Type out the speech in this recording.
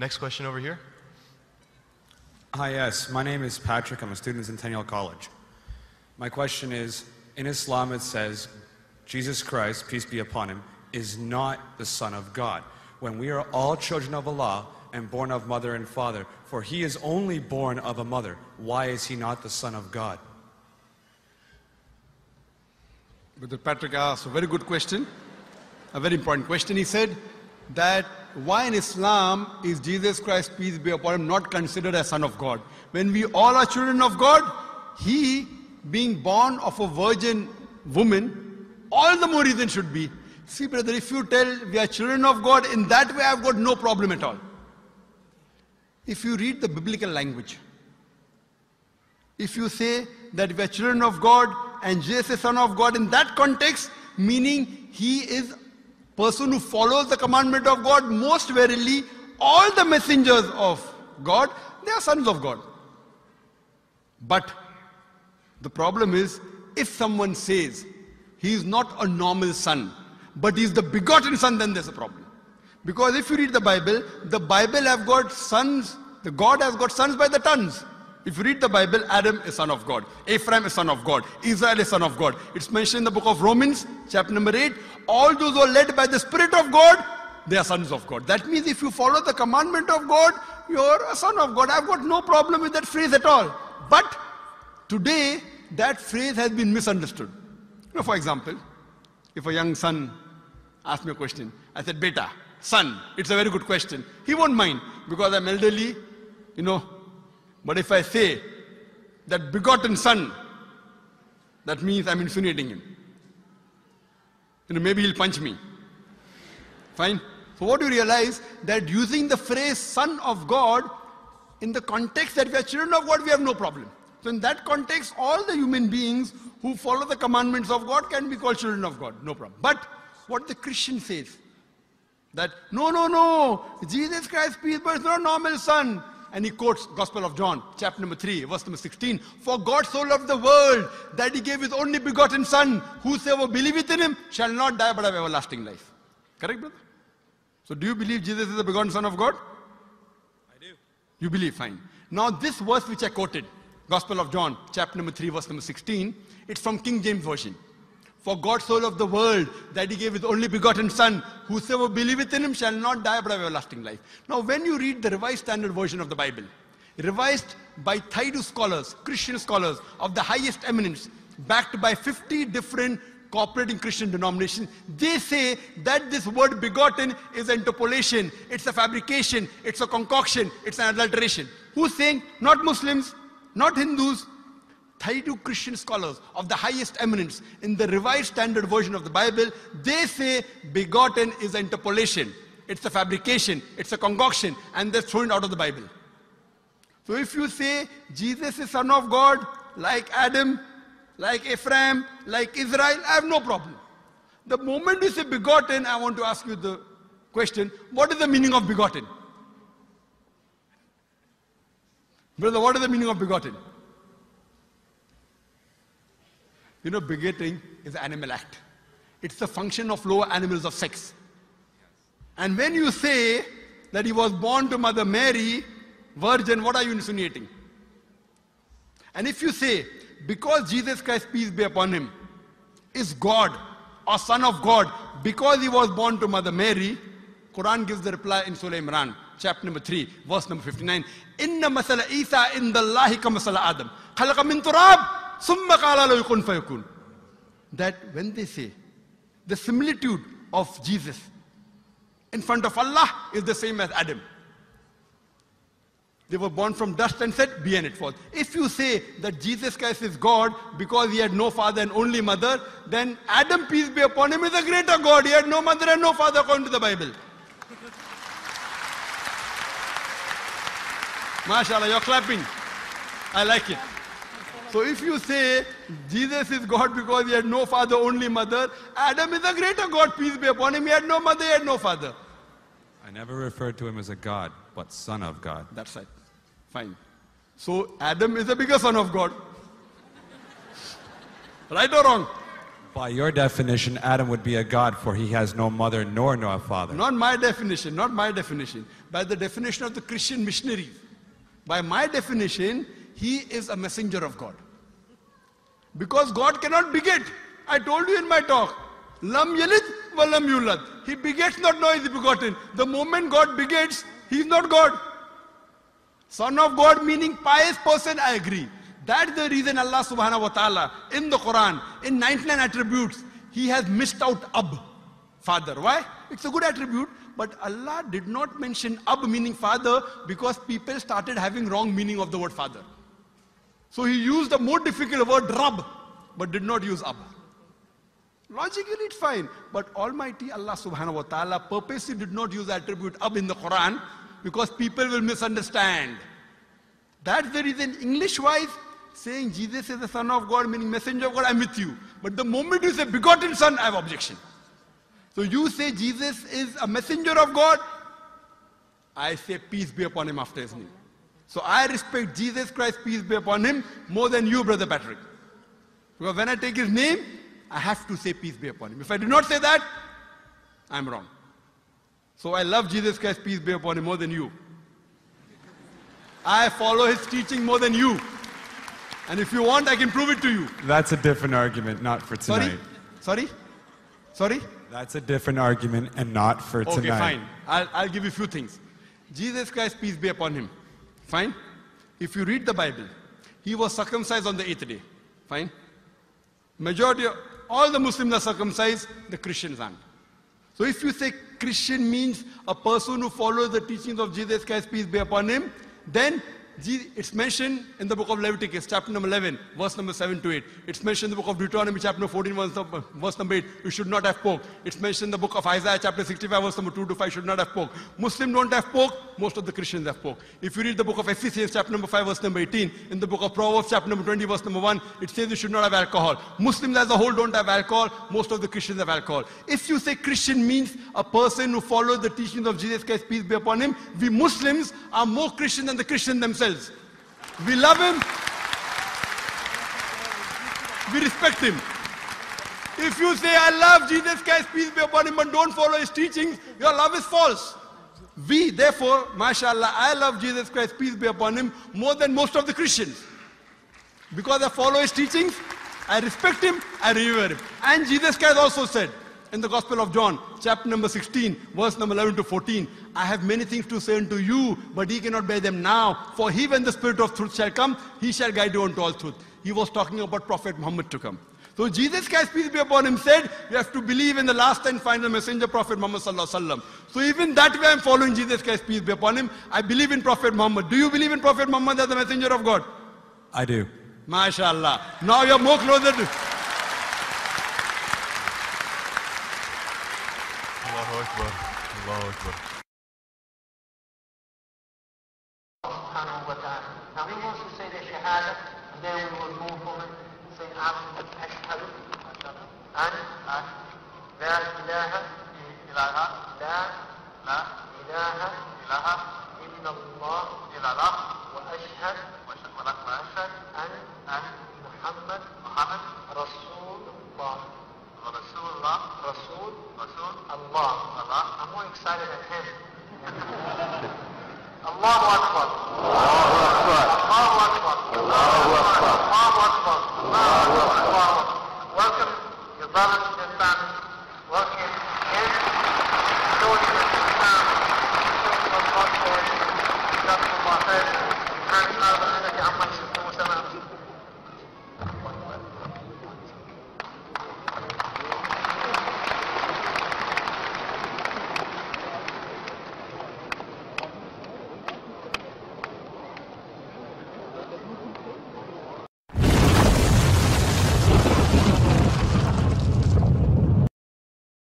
Next question over here. Hi, yes. My name is Patrick. I'm a student at Centennial College. My question is In Islam, it says Jesus Christ, peace be upon him, is not the Son of God. When we are all children of Allah and born of mother and father, for he is only born of a mother, why is he not the Son of God? Brother Patrick asked a very good question, a very important question. He said that why in Islam is Jesus Christ, peace be upon him, not considered as Son of God? When we all are children of God, he being born of a virgin woman, all the more reason should be. See, brother, if you tell we are children of God, in that way I've got no problem at all. If you read the biblical language, if you say that we are children of God and Jesus is son of God in that context, meaning he is person who follows the commandment of God, most verily, all the messengers of God, they are sons of God. But the problem is, if someone says he is not a normal son, but he is the begotten son, then there's a problem. Because if you read the Bible, the Bible have got sons, the God has got sons by the tons. If you read the Bible, Adam is son of God. Ephraim is son of God. Israel is son of God. It's mentioned in the book of Romans, chapter number 8. All those who are led by the Spirit of God, they are sons of God. That means if you follow the commandment of God, you're a son of God. I've got no problem with that phrase at all. But today, that phrase has been misunderstood. You know, for example, if a young son asks me a question, I said, Beta, son, it's a very good question. He won't mind because I'm elderly, you know, but if I say that begotten son, that means I'm insinuating him. You know, maybe he'll punch me. Fine? So what do you realize? That using the phrase son of God, in the context that we are children of God, we have no problem. So in that context, all the human beings who follow the commandments of God can be called children of God. No problem. But what the Christian says, that no, no, no, Jesus Christ, it's not a normal son. And he quotes Gospel of John, chapter number 3, verse number 16. For God so loved the world that he gave his only begotten son. Whosoever believeth in him shall not die but have everlasting life. Correct, brother? So do you believe Jesus is the begotten son of God? I do. You believe, fine. Now this verse which I quoted, Gospel of John, chapter number 3, verse number 16, it's from King James Version. For God so loved the world that he gave his only begotten Son. Whosoever believeth in him shall not die but have everlasting life. Now, when you read the Revised Standard Version of the Bible, revised by Thaidu scholars, Christian scholars of the highest eminence, backed by 50 different cooperating Christian denominations, they say that this word begotten is an interpolation, it's a fabrication, it's a concoction, it's an adulteration. Who's saying? Not Muslims, not Hindus, 32 Christian scholars of the highest eminence in the revised standard version of the Bible, they say begotten is an interpolation. It's a fabrication, it's a concoction, and they're thrown out of the Bible. So if you say Jesus is son of God, like Adam, like Ephraim, like Israel, I have no problem. The moment you say begotten, I want to ask you the question, what is the meaning of begotten? Brother, what is the meaning of begotten? You know, begetting is an animal act. It's the function of lower animals of sex. And when you say that he was born to Mother Mary, virgin, what are you insinuating? And if you say, because Jesus Christ, peace be upon him, is God or Son of God, because he was born to Mother Mary, Quran gives the reply in Surah Imran, chapter number 3, verse number 59. Inna masala Isa in the Allahi ka masala Adam. Khalaqa min turab summa qala yakun fayakun. That when they say the similitude of Jesus in front of Allah is the same as Adam. They were born from dust and said, be and it was. If you say that Jesus Christ is God because he had no father and only mother, then Adam, peace be upon him, is a greater God. He had no mother and no father according to the Bible. MashaAllah, you're clapping. I like it. So if you say Jesus is God because he had no father, only mother, Adam is a greater God, peace be upon him. He had no mother, he had no father. I never referred to him as a God, but son of God. That's right. Fine. So Adam is a bigger son of God. right or wrong? By your definition, Adam would be a god, for he has no mother nor no father. Not my definition, not my definition. By the definition of the Christian missionaries. By my definition, he is a messenger of God. Because God cannot beget. I told you in my talk. Lam yalid wa lam yulad. He begets not nor is he begotten. The moment God begets, he is not God. Son of God meaning pious person, I agree. That's the reason Allah subhanahu wa ta'ala in the Quran, in 99 attributes, He has missed out Ab, father. Why? It's a good attribute, but Allah did not mention Ab meaning father because people started having wrong meaning of the word father. So He used a more difficult word Rab, but did not use Ab. Logically it's fine, but Almighty Allah subhanahu wa ta'ala purposely did not use attribute Ab in the Quran because people will misunderstand. That's the reason English-wise, saying Jesus is the son of God, meaning messenger of God, I'm with you. But the moment you say begotten son, I have objection. So you say Jesus is a messenger of God, I say peace be upon him after his name. So I respect Jesus Christ, peace be upon him, more than you, Brother Patrick. Because when I take his name, I have to say peace be upon him. If I do not say that, I'm wrong. So I love Jesus Christ, peace be upon him, more than you. I follow his teaching more than you. And if you want, I can prove it to you. That's a different argument, not for tonight. Sorry? Sorry? Sorry? That's a different argument and not for Okay, tonight. fine. I'll, I'll give you a few things. Jesus Christ, peace be upon him. Fine? If you read the Bible, he was circumcised on the eighth day. Fine? Majority, of, all the Muslims are circumcised, the Christians aren't. So if you say Christian means a person who follows the teachings of Jesus Christ, peace be upon him, then it's mentioned in the book of Leviticus, chapter number 11, verse number 7 to 8. It's mentioned in the book of Deuteronomy, chapter number 14, verse number, verse number 8, you should not have pork. It's mentioned in the book of Isaiah, chapter 65, verse number 2 to 5, should not have pork. Muslims don't have pork, most of the Christians have pork. If you read the book of Ephesians, chapter number 5, verse number 18, in the book of Proverbs, chapter number 20, verse number 1, it says you should not have alcohol. Muslims as a whole don't have alcohol, most of the Christians have alcohol. If you say Christian means a person who follows the teachings of Jesus Christ, peace be upon him, we Muslims are more Christian than the Christians themselves. We love him. We respect him. If you say, I love Jesus Christ, peace be upon him, but don't follow his teachings, your love is false. We, therefore, mashallah, I love Jesus Christ, peace be upon him, more than most of the Christians. Because I follow his teachings, I respect him, I revere him. And Jesus Christ also said in the Gospel of John, chapter number 16, verse number 11 to 14, I have many things to say unto you, but ye cannot bear them now. For he, when the Spirit of truth shall come, he shall guide you unto all truth. He was talking about Prophet Muhammad to come. So Jesus Christ, peace be upon him, said, you have to believe in the last and final messenger, Prophet Muhammad sallallahu alaihi wasallam. So even that way I'm following Jesus Christ, peace be upon him. I believe in Prophet Muhammad. Do you believe in Prophet Muhammad as the messenger of God? I do. MashaAllah. Now you're more closer to. Allahu Akbar. subhanahu wa ta'ala. Now he wants to say the shahada, and then we will move on and say ashhadu an but